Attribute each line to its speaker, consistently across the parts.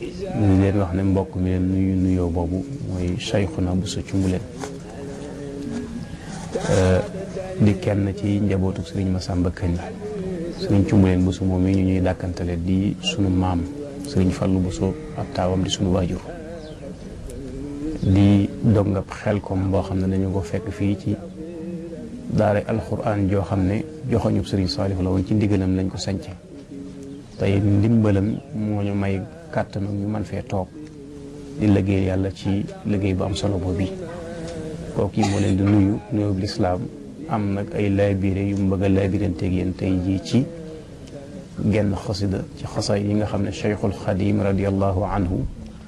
Speaker 1: ñu leen wax ne mbokk mi leen nuyu nuyoo boobu mooy Sayxuna bu sa cumbuleen di kenn ci njabootu sëriñ Masamba Kañ sëriñ cumbuleen bu su moom yi ñu ñuy dàkkantale di sunu maam sëriñ Fallu bu so ab taawam di sunu waajur di dongab xel kom boo xam ne dañu ko fekk fii ci daara alxuraan joo xam ne joxoñub sëriñ Saalihu la woon ci ndigalam lañ ko sance tey ndimbalam moo ñu may kàttanu ñu man fee toog di liggéey yàlla ci liggéey bu am solo boobu kooku yi moo leen di nuyu nuyu lislaam am nag ay laabire yu mu bëgg a laabiranteeg yéen tey jii ci genn xasida ci xasaay yi nga xam ne Cheikhul Xadim radiallahu anhu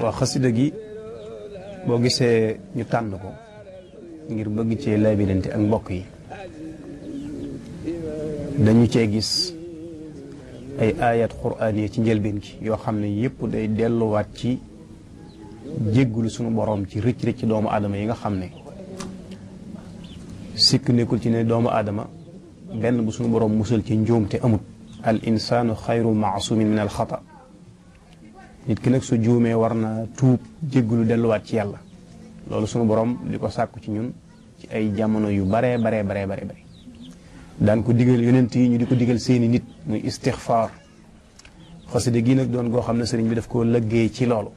Speaker 1: waaw xasida gi boo gisee ñu tànn ko ngir bëgg cee laabirante ak mbokk yi dañu cee gis ay ayat quraan yi ci njëlbeen gi yoo xam ne yëpp day delluwaat ci jéggulu sunu boroom ci rëcc rëcc doomu aadama yi nga xam ne sikk nekkul ci ne doomu aadama benn bu sunu boroom musal ci njuum te amut al insaanu xayru maasumin min al xata nit ki nag su juumee war na tuub jéggulu delluwaat ci yàlla loolu sunu borom di ko sàkku ci ñun ci ay jamono yu baree baree baree bare bare daan ko digal yonent yi ñu di ko digal seeni nit muy istixfaar xasida gi nag doon goo xam ne sëriñ bi daf koo lëggéey ci loolu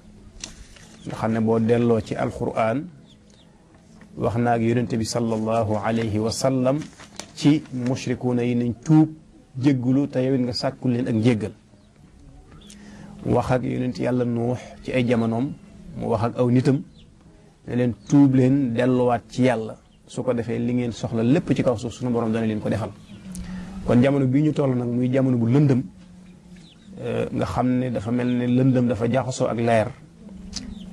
Speaker 1: nga xam ne boo delloo ci alquran wax naag yonent bi sallallahu alayhi wa sallam ci mushrikuuna yi nañ tuub jéggulu te yow it nga sàkkul leen ak njéggal wax ak yonent yàlla nuux ci ay jamonoom mu wax ak aw nitam ne leen tuub leen delluwaat ci yàlla su ko defee li ngeen soxla lépp ci kaw suuf suñu borom dana leen ko defal kon jamono bii ñu toll nag muy jamono bu lëndëm eh, nga xam ne dafa mel ne lëndëm dafa jaxasoo ak leer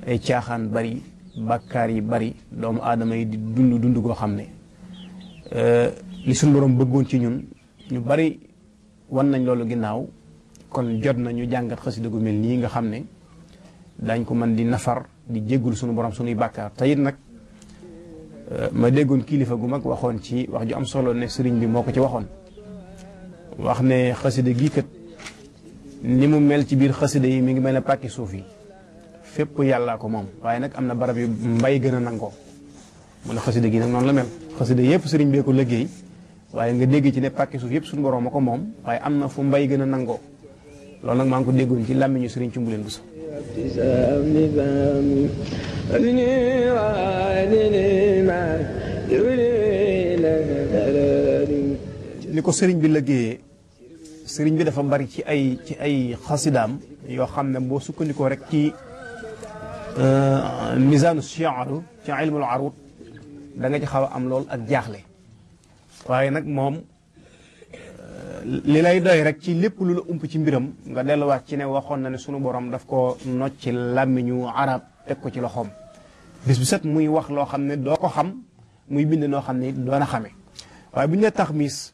Speaker 1: ay caaxaan bari bàkkaar yi bari doomu aadama yi di dund dund koo xam ne eh, li suñu borom bëggoon ci ñun ñu bari wan nañ loolu ginnaaw kon jot na ñu jàngat xasida gu mel nii nga xam ne dañ ko mën di nafar di jéggul sunu borom sunuy bàkkaar te it nag euh, ma déggoon kilifa gu mag waxoon ci wax ju am solo ne sëriñ bi moo ko ci waxoon wax ne xasida gii kat ni mu mel ci biir xasida yi mi ngi mel ne pàkki suuf yi fépp yàllaa ko moom waaye nag am na barab yu mbay gën a nangoo mu ne xasida gi nag noonu la mel xasida yëpp sëriñ bee ko liggéey waaye nga dégg ci ne pàkki suuf yëpp suñu borom a ko moom waaye am na fu mbay gën a nangoo loolu nag maa ngi ko déggoon ci làmmiñu sëriñ ci mbuleen bu sa ni ko sëriñ bi liggéeyee sëriñ bi dafa bari ci ay ci ay xasidaam yoo xam ne boo sukkandikoo rek ci euh, misaanu chiaru ci ilmul arut da nga ci xaw a am lool ak jaaxle waaye nag moom euh, li lay doy rek ci lépp lu la ump ci mbiram nga delluwaat ci ne waxoon na ne sunu borom daf ko nocc ci làmmiñu arab teg ko ci loxoom bis bu set muy wax loo xam ne doo ko xam muy bind noo xam ne doon a xame waaye bu ñu ne taxmis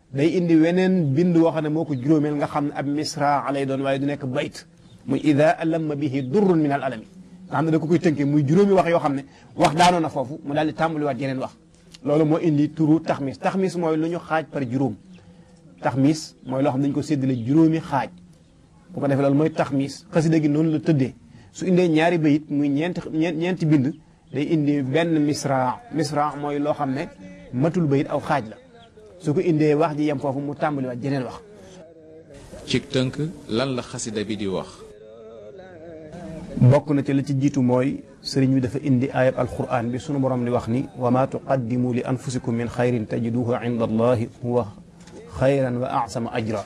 Speaker 1: day indi weneen bind woo xam ne moo ko juróomeel nga xam ne ab misraa lay doon waaye du nekk bayt muy ida alamma bihi durrun min al alami nga xam ne da ko koy tënkee muy juróomi wax yoo xam ne wax daanoon na foofu mu daal di tàmbaliwaat yeneen wax loolu moo indi turu taxmis taxmis mooy lu ñu xaaj par juróom taxmis mooy loo xam ne dañu ko séddale juróomi xaaj bu ko defee loolu mooy taxmis xasida gi noonu la tëddee su indee ñaari bayit muy ñeenti ñeenti bind day indi benn misra misra mooy loo xam ne matul bayit aw xaaj la su ko indee wax ji yem foofu mu tàmbali waat jeneen wax
Speaker 2: ci tënk lan la xasida bi di wax
Speaker 1: bokk na ci la ci jiitu mooy sëriñ bi dafa indi ayab alquran bi sunu borom di wax ni wa ma tuqaddimu li anfusikum min xayrin tajiduhu inda allahi huwa xayran wa asama ajra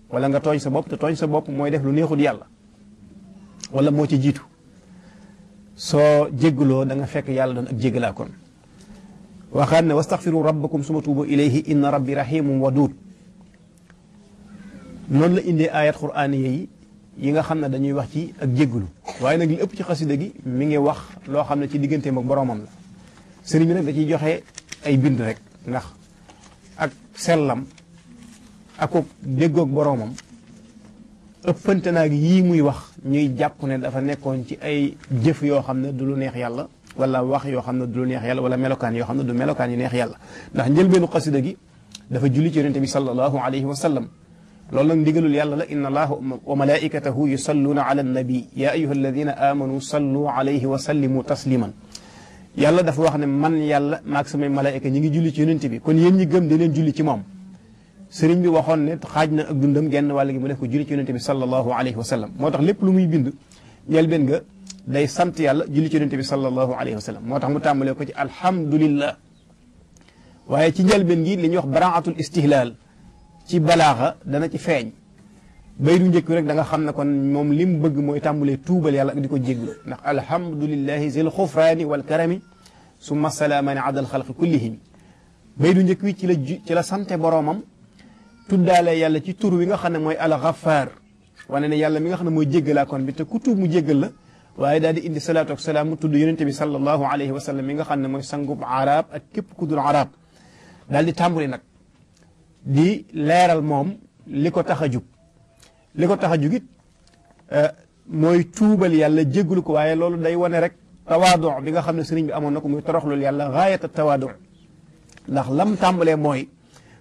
Speaker 1: wala nga tooñ sa bopp te tooñ sa bopp mooy def lu neexul yàlla wala moo ci jiitu soo jéggaloo da nga fekk yàlla doon ak jéggalaa kon waxaat ne wastaxfiru rabbakum suma tuubu ilayhi inna rabbi rahimun waduud noonu la indee ayat quraan yi yi nga xam ne dañuy wax ci ak jéggalu waaye nag li ëpp ci xasida gi mi ngi wax loo xam ne ci digganteem ak boroomam la sëriñ bi nag da ciy joxe ay bind rek ndax ak sellam akuk déggoog boroomam ëppante naag yii muy wax ñuy jàpp ne dafa nekkoon ci ay jëf yoo xam ne du lu neex yàlla wala wax yoo xam ne du lu neex yàlla wala melokaan yoo xam ne du melokaan yu neex yàlla ndax njëlbeenu xasida gi dafa julli ci yonente bi sallallahu alayhi wa sallam loolu nag ndigalul yàlla la inna allaha wa malaikatahu yusalluuna ala annabi ya ayuha alladina amanu sallu alayhi wa sallimu tasliman yàlla dafa wax ne man yàlla maag samay malaayika ñi ngi julli ci yonent bi kon yéen ñi gëm di leen julli ci moom sëriñ bi waxoon ne xaaj na ak dundam genn wàll gi mu def ko julli ci yonent bi sallallahu alayhi wa sallam moo tax lépp lu muy bind njëlbeen nga day sant yàlla julli ci yonent bi sallallahu alayhi wa sallam moo tax mu tàmbalee ko ci alhamdulillah waaye ci njëlbeen gi li ñuy wax baraatul istihlal ci balaaxa dana ci feeñ bay du njëkk rek da nga xam ne kon moom li mu bëgg mooy tàmbulee tuubal yàlla ak di ko jéglu ndax alhamdulillahi zil xufraani wal karami summa salaamani adal xalqi kullihim bay du njëkk wi ci la ci la sante boroomam tuddaale yàlla ci tur wi nga xam ne mooy al ghafaar wane ne yàlla mi nga xam ne mooy jéggalaa kon bi te ku tuub mu jéggal la waaye daal di indi salaatu ak salaam mu tudd yonente bi sallallahu alayhi wa sallam mi nga xam ne mooy sangub arab ak képp ku dul arab daal di tàmbali nag di leeral moom li ko tax a jug li ko tax a jug it eh, mooy tuubal yàlla jéggalu ko waaye loolu day wane rek tawaadu bi nga xam ne sëriñ bi amoon na ko muy toroxlul yàlla gaayata tawaadu ndax lam tàmbalee mooy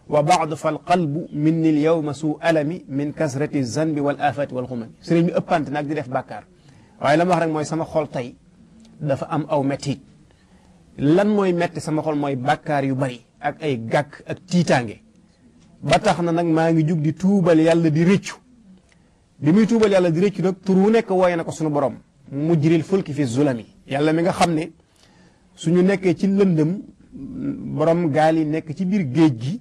Speaker 1: wa baadu fal qalbu minni l yawma suu alami min kasrati zanbi wal afati wal xumami sëriñ bi ëppante nag di def bàkkaar waaye la ma wax rek mooy sama xol tey dafa am aw mettit lan mooy metti sama xol mooy bàkkaar yu bari ak ay gàkk ak tiitaange ba tax na nag maa ngi jug di tuubal yàlla di rëccu bi muy tuubal yàlla di rëccu nag tur wu nekk wooye na ko suñu borom mujjiril fulki fi zulami yàlla mi nga xam ne suñu nekkee ci lëndëm borom gaal yi nekk ci biir géej gi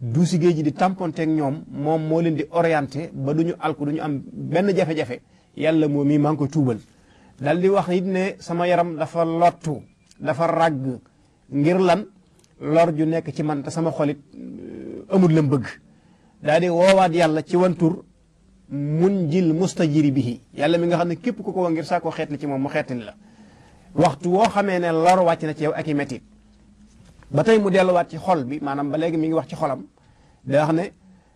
Speaker 1: du si géej gi di tamponteeg ñoom moom moo leen di orienté ba du ñu alku du ñu am benn jafe-jafe yàlla moom mii maa ngi koy tuubal dal di wax it ne sama yaram dafa lottu dafa ràgg ngir lan lor ju nekk ci man te sama xolit euh, amul lam bëgg daal di woowaat yàlla ci wan tur mun jil mustajiri bihi yàlla mi nga xam ne képp ku ko wa ngir saa ko xeetli ci moom mu xeetli la waxtu woo xamee ne lor wàcc na ci yow ak i metit ba tey mu delluwaat ci xol bi maanaam ba léegi mi ngi wax ci xolam day wax ne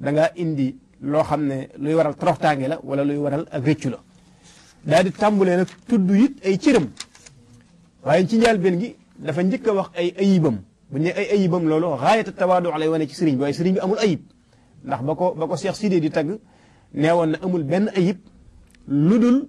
Speaker 1: da nga indi loo xam ne luy waral toroxtaange la wala luy waral ak rëccu la daal di tàmbulee nag tudd it ay cëram waaye ci njëlbéen gi dafa njëkk a wax ay ayibam bu ñu ay ayibam loolu xaayata tawaadu lay wane ci sëriñ bi waaye sëriñ bi amul ayib ndax ba ko ba ko Cheikh Sidé di tagg nee woon na amul benn ayib lu dul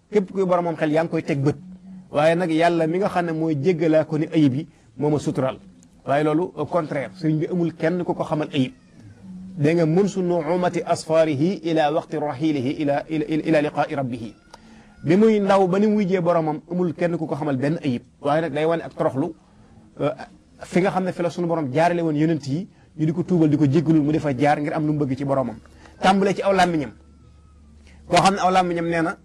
Speaker 1: képp kuy boromam xel yaa ngi koy teg bët waaye nag yàlla mi nga xam ne mooy jéggalaa ko ni ayib yi moo ma sutural waaye loolu au contraire sëriñ bi amul kenn ku ko xamal ayib dégg nga mun su nuumati asfaarihi ila waqti raxiilihi ila ila liqaai rabbihi bi muy ndaw ba ni muy jee boromam amul kenn ku ko xamal benn ayib waaye nag day wane ak toroxlu euh, fi nga xam ne fi la sunu borom jaarale woon yonent yi ñu di ko tuubal di ko jéggalul mu defa jaar ngir am lu mu bëgg ci boromam tàmbalee ci aw làmmiñam koo xam ne aw làmmiñam nee na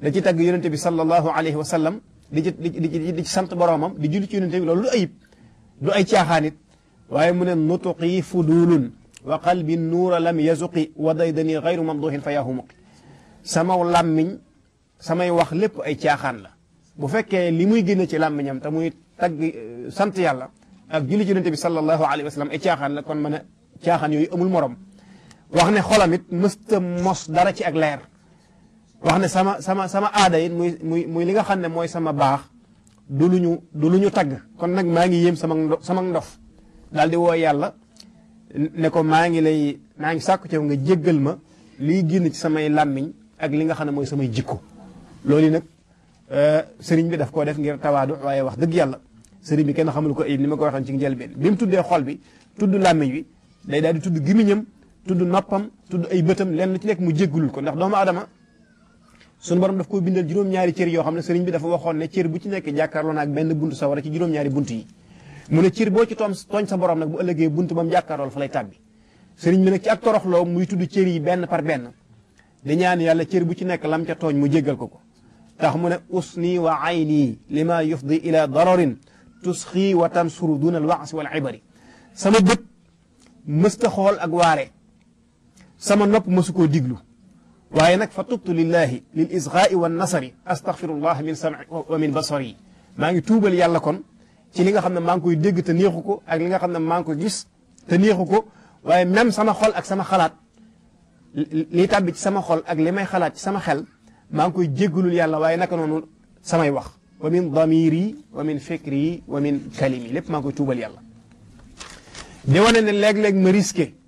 Speaker 1: da ci tagg yonente bi sallallahu alayhi wa sallam di ci di ci sant boromam di julli ci yonente bi loolu du ayib du ay caaxaan it waaye mu ne nutuqi fudulun wa qalbi nuura lam yazuqi wa daydani gayru mamduhin fa yahumuqi samaw làmmiñ samay wax lépp ay caaxaan la bu fekkee li muy génne ci làmmiñam te muy tagg euh, sant yàlla ak julli ci yonente bi sallallahu alayhi wa sallam ay caaxaan la kon mën a caaxaan yooyu amul morom wax ne xolam it mësta mos dara ci ak leer wax ne sama sama sama aada it muy muy muy li nga xam ne mooy sama baax du lu ñu du lu ñu tagg kon nag maa ngi yéem sama sama ndof daal di woo yàlla ne ko maa ngi lay maa ngi sàkku cew nga jéggal ma liy génn ci samay làmmiñ ak li nga xam ne mooy samay jikko loolu nag euh, sëriñ bi daf koo def ngir tawaadu waaye wax dëgg yàlla sëriñ bi kenn xamul ko ayib ni ma ko waxoon ci njëlbeen bi mu tuddee xol bi tudd làmmiñ wi day daal di tudd gimiñam tudd noppam tudd ay bëtam lenn ci nekk mu jéggulul ko ndax doomu adama sunu borom daf ko bindal juróom-ñaari cër yoo xam ne sëriñ bi dafa waxoon ne cër bu ci nekk jàkkaarloo na ak benn buntu sawara ci juróom-ñaari bunt yi mu ne cër boo ci toom tooñ sa borom nag bu ëllëgee bunt ba mu jàkkaarlool fa lay tàbbi sëriñ bi nag ci ak toroxloo muy tudd cër yi benn par benn di ñaan yàlla cër bu ci nekk lam ca tooñ mu jéggal ko ko tax mu ne usni wa ayni lima yufdi ila dararin tusxi wa tansuru duna al waasi wal ibari sama bët mësta xool ak waare sama nopp mësu koo diglu waaye nag fa tubtu lillahi lil isgaai wa nasari astaghfirullah min sam'i wa min basari maa ngi tuubal yàlla kon ci li nga xam ne maa ngi koy dégg te neexu ko ak li nga xam ne maa ngi koy gis te neexu ko waaye même sama xol ak sama xalaat li tàbbi ci sama xol ak li may xalaat ci sama xel maa ngi koy jéggalul yàlla waaye naka noonu samay wax wa min damiri wa min fikri wa min kalimi lépp maa ngi koy tuubal yàlla di wane ne léeg-léeg ma risqué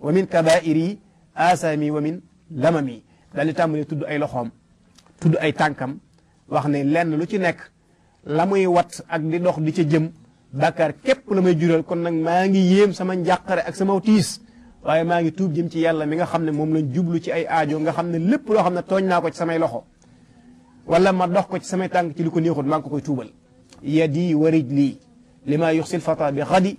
Speaker 1: wa min kabairi asami wa min lamami daal di tàmbalee tudd ay loxoom tudd ay tànkam wax ne lenn lu ci nekk la muy wat ak di dox di ca jëm bàkkaar képp la may jural kon nag maa ngi yéem sama njàqare ak sama tiis waaye maa ngi tuub jëm ci yàlla mi nga xam ne moom lañ jublu ci ay aajo nga xam ne lépp loo xam ne tooñ naa ko ci samay loxo wala ma dox ko ci samay tànk ci li ko neexut maa ngi ko koy tuubal yadi wa rijli li maa yuxsil fata bi xadi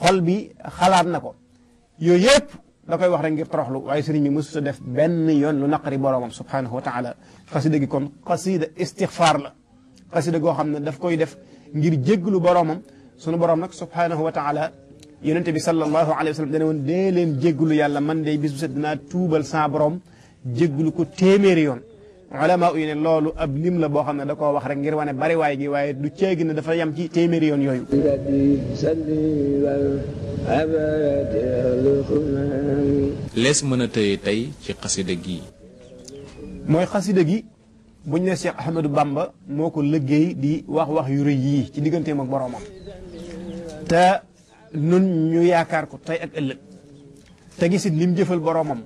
Speaker 1: xol bi xalaat na ko yooyu yëpp da koy wax rek ngir toroxlu waaye sëriñ bi mësuta def benn yoon lu naqari boroomam subhanahu wa taala xasida gi kon xasida istixfaar la xasida goo xam ne daf koy def ngir jégglu boroomam sunu boroom nag subhanahu wa taala yonente bi sallallahu alayhi wa sallam dana woon dee leen jégglu yàlla man day bis bu set dinaa tuubal saa boroom jégglu ko téeméeri yoon ulama yi ne loolu ab lim la boo xam ne da koo wax rek ngir wane bari waay gi waaye du ceegi ne dafa yem ci téeméeri yoon yooyu
Speaker 2: lees mën a tëye tey ci xasida gi
Speaker 1: mooy xasida gi buñ ne Cheikh Ahmadou Bamba moo ko liggéey di wax wax yu rëy yii ci digganteem ak boroomam te nun ñu yaakaar ko tey ak ëllëg te gisit lim jëfal boroomam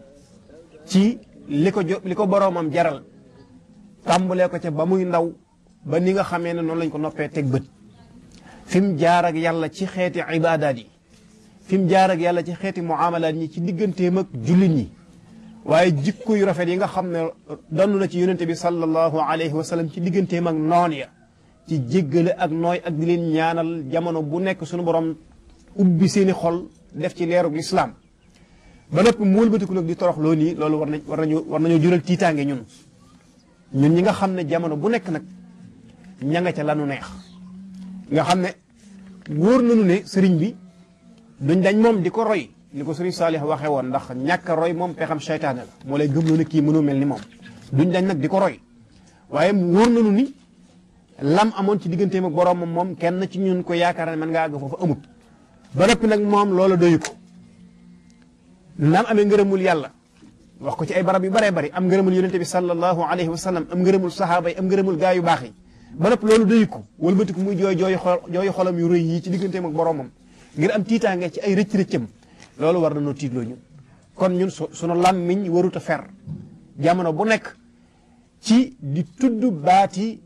Speaker 1: ci li ko jo li ko boroomam jaral tàmbalee ko ca ba muy ndaw ba ni nga xamee ne noonu lañ ko noppee teg bët fi mu jaar ak yàlla ci xeeti ibaadaat yi fi mu jaar ak yàlla ci xeeti muamalaat ñi ci digganteem ak jullit ñi waaye jikko yu rafet yi nga xam ne donn na ci yonente bi sallallahu alayhi wa sallam ci digganteem ak noon ya ci jéggale ak nooy ak di leen ñaanal jamono bu nekk suñu borom ubbi seeni xol def ci leerug lislaam ba noppi mu wëlbatiku nag di torox loo nii loolu war nañ war nañu war nañoo jural tiitaange ñun ñun ñi nga xam ne jamono bu nekk nag ña nga ca lanu neex nga xam ne wóor nañu ne sëriñ bi duñ dañ moom di ko roy ni ko sëriñ Saalix waxee woon ndax ñàkk roy moom pexam seytaane la moo lay gëmloo ne kii mënoo mel ni moom duñ dañ nag di ko roy waaye mu wóor nañu ni lam amoon ci digganteem ak boroomam moom kenn ci ñun ko yaakaar ne mën ngaa àgg foofu amut ba noppi nag moom loola doyu ko nam amee ngërëmul yàlla wax ko ci ay barab yu baree bari am ngërëmul yonente bi sallallahu alayhi wa sallam am ngërëmul sahaaba yi am ngërëmul gaa yu baax yi ba noppi loolu doyu ko wëlbati ko muy jooy jooy xol jooy xolam yu rëy yi ci digganteem ak boroomam ngir am tiitaange ci ay rëcc-rëccam loolu war na noo tiitloo ñun kon ñun sunu làmmiñ warut a fer jamono bu nekk ci di tudd baati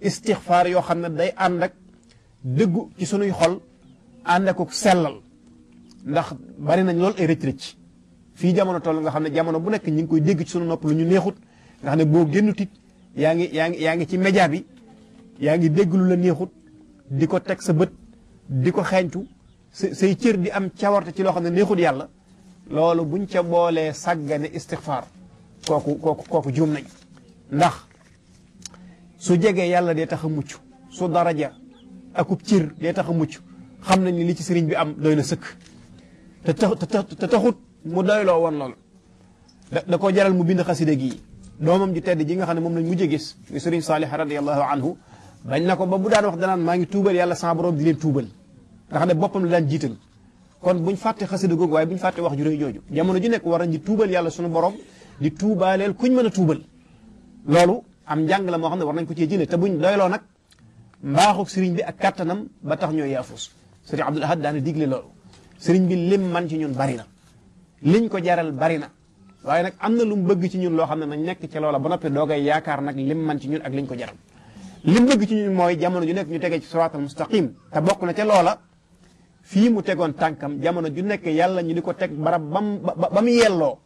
Speaker 1: istixfaar yoo xam ne day ànd ak dëggu ci sunuy xol ànd ak sellal ndax bari nañ lool ay rëcc rëcc fii jamono toll nga xam ne jamono bu nekk ñu ngi koy dégg ci sunu nopp lu ñu neexut nga xam ne boo génn tit yaa ngi yaa ngi yaa ngi ci média bi yaa ngi dégg lu la neexut di ko teg sa bët di ko xeeñtu say cër di am cawarte ci loo xam ne neexul yàlla loolu buñ ca boolee sàggane istixfaar kooku kooku kooku juum nañ ndax su jegee yàlla dee tax a mucc su daraja akub cër dee tax a mucc xam nañ ni li ci sëriñ bi am doy na sëkk te te taxut mu doyloo woon loolu da koo jaral mu bind xasida gi doomam ju tedd ji nga xam ne moom lañ mujj a gis muy sëriñ Saalih radiyallahu anhu bañ na ko ba bu daan wax danaan maa ngi tuubal yàlla sama borom di leen tuubal nga xam ne boppam la daan jiital kon buñ fàtte xasida googu waaye buñ fàtte wax ju rëy jooju jamono ju nekk war nañ di tuubal yàlla sunu borom di tuubaaleel kuñ mën a tuubal loolu am njàng la moo xam ne war nañ ko cee jëlee te buñ doyloo nag mbaaxuk sëriñ bi ak kattanam ba tax ñoo yaafus sëriñ Abdul Ahad daana digle loolu sëriñ bi lim man ci ñun bari na liñ ko jaral bari na waaye nag am na lu mu bëgg ci ñun loo xam ne nañ nekk ci loola ba noppi doogay yaakaar nag lim man ci ñun ak liñ ko jaral lim bëgg ci ñun mooy jamono ju nekk ñu tegee ci siraatal mustaqim te bokk na ca loola fii mu tegoon tànkam jamono ju nekk yàlla ñu di ko teg barab bam ba mu yelloo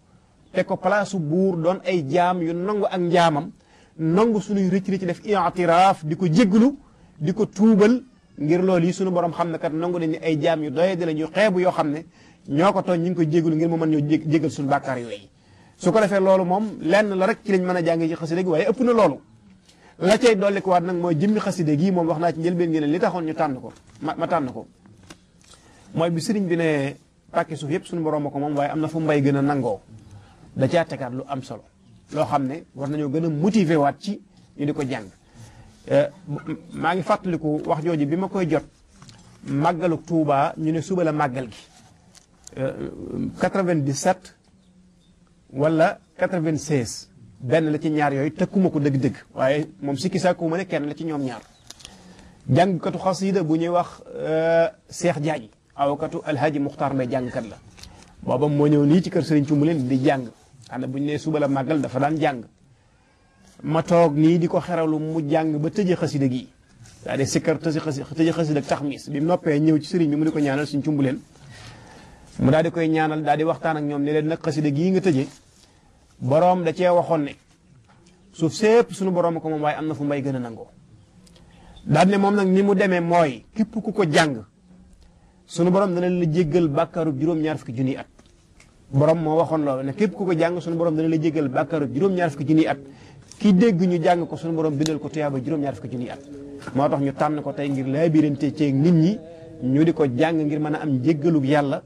Speaker 1: te ko palaasu buur doon ay jaam yu nangu ak njaamam nangu suñuy rëcc rëcc def i'tiraaf di ko jégglu di ko tuubal ngir loolu yi sunu borom xam ne kat nangu nañu ay jaam yu doye di la ñu xeebu yoo xam ne ñoo ko tooñ ñu ngi koy jégalu ngir mu mën ñoo jégal suñu bàkkaar yooyu su ko defee loolu moom lenn la rek ci lañ mën a jàngee ci xasida gi waaye ëpp na loolu la cay dolli ko waat nag mooy jëmmi xasida gii moom wax naa ci njëlbeen gi ne li taxoon ñu tànn ko ma ma tànn ko mooy bi sëriñ bi ne pàkki suuf yëpp suñu borom ko moom waaye am na fu mbay gën a nangoo da caa tegaat lu am solo loo xam ne war nañoo gën a motiver waat ci ñu di ko jàng eh, maa ngi fàttaliku wax jooju bi ma koy jot màggalu Tuubaa ñu ne suba la màggal gi 97 eh, wala 96 benn la ci ñaar yooyu tëkkuma ko dëgg-dëgg waaye moom sikki sàkku ma ne kenn la ci ñoom ñaar jàngkatu xasida bu ñuy wax eh, Seex Jaañ awakatu alhaji muxtaar mbay jàngkat la booba moo ñëw nii ci kër sëriñ cumbuleen di jàng xam ne bu ñu nee suba la màggal dafa daan jàng ma toog nii di ko xeralu mu jàng ba tëje xasida gi daa de sikkar tësi xasi tëje xasida ak taxmis bi mu noppee ñëw ci sëriñ bi mu di ko ñaanal suñ cumbuleen mu daal di koy ñaanal daal di waxtaan ak ñoom ne leen nag xasida gii nga tëje boroom da cee waxoon ne suuf sépp suñu boroom ko moom waaye am na fu mbay gën a nangoo daal ne moom nag ni mu demee mooy képp ku ko jàng sunu borom dana la jéggal bàkkaaru juróom-ñaar fukki junniy at borom moo waxoon loolu ne képp ku ko jàng sunu borom dana la jéggal bàkkaaru juróom-ñaar fukki junniy at ki dégg ñu jàng ko sunu borom bindal ko tuyaaba juróom-ñaar fukki junniy at moo tax ñu tànn ko tey ngir laabirante ceeg nit ñi ñu di ko jàng ngir mën a am jéggalug yàlla